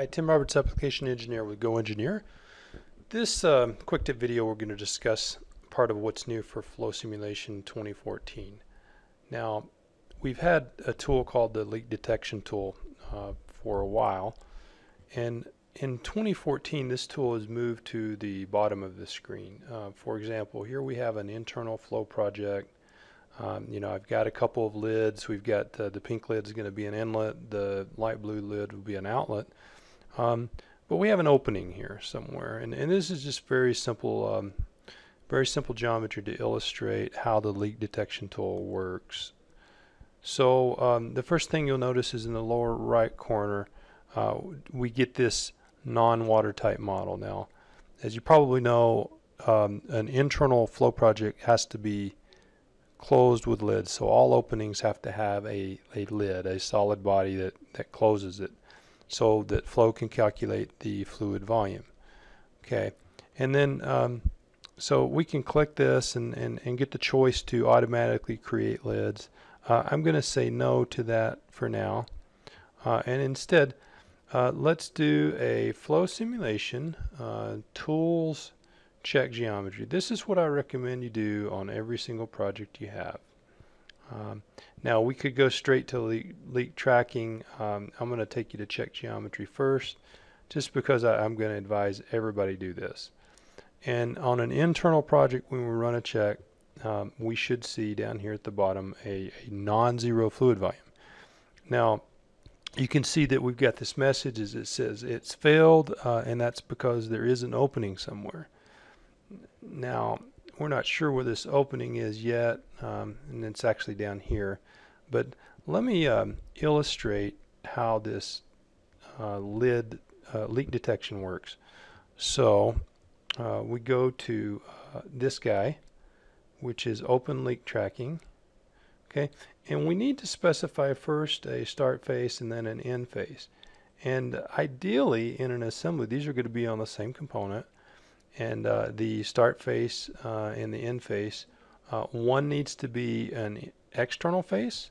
Hi, Tim Roberts, Application Engineer with GoEngineer. This uh, quick tip video we're going to discuss part of what's new for Flow Simulation 2014. Now, we've had a tool called the Leak Detection Tool uh, for a while, and in 2014 this tool has moved to the bottom of the screen. Uh, for example, here we have an internal flow project. Um, you know, I've got a couple of lids. We've got uh, the pink lid is going to be an inlet, the light blue lid will be an outlet. Um, but we have an opening here somewhere, and, and this is just very simple, um, very simple geometry to illustrate how the leak detection tool works. So um, the first thing you'll notice is in the lower right corner, uh, we get this non-watertight model. Now, as you probably know, um, an internal flow project has to be closed with lids, so all openings have to have a, a lid, a solid body that, that closes it so that flow can calculate the fluid volume. Okay, and then um, so we can click this and, and, and get the choice to automatically create lids. Uh, I'm going to say no to that for now. Uh, and instead, uh, let's do a flow simulation, uh, tools, check geometry. This is what I recommend you do on every single project you have. Um, now we could go straight to leak, leak tracking. Um, I'm going to take you to check geometry first just because I, am going to advise everybody do this. And on an internal project when we run a check um, we should see down here at the bottom a, a non-zero fluid volume. Now you can see that we've got this message as it says it's failed uh, and that's because there is an opening somewhere. Now we're not sure where this opening is yet, um, and it's actually down here. But let me um, illustrate how this uh, lid uh, leak detection works. So uh, we go to uh, this guy, which is open leak tracking. Okay, and we need to specify first a start face and then an end face. And ideally, in an assembly, these are going to be on the same component and uh, the start face uh, and the end face, uh, one needs to be an external face,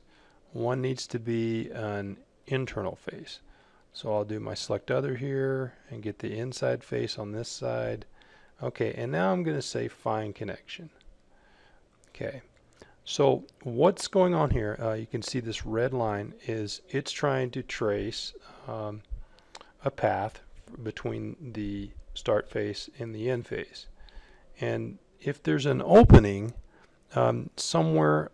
one needs to be an internal face. So I'll do my select other here and get the inside face on this side. Okay, and now I'm going to say find connection. Okay, so what's going on here? Uh, you can see this red line is it's trying to trace um, a path between the start face and the end face. And if there's an opening um, somewhere,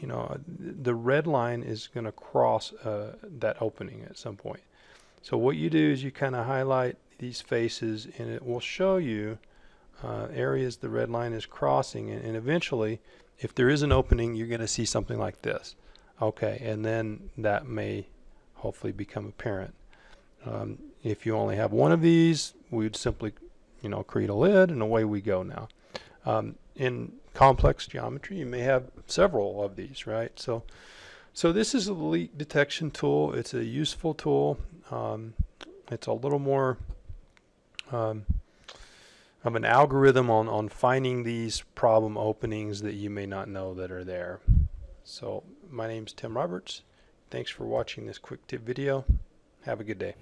you know, the red line is going to cross uh, that opening at some point. So what you do is you kind of highlight these faces and it will show you uh, areas the red line is crossing and, and eventually if there is an opening you're going to see something like this okay and then that may hopefully become apparent um, if you only have one of these, we'd simply, you know, create a lid and away we go now. Um, in complex geometry, you may have several of these, right? So, so this is a leak detection tool. It's a useful tool. Um, it's a little more um, of an algorithm on, on finding these problem openings that you may not know that are there. So my name is Tim Roberts. Thanks for watching this quick tip video. Have a good day.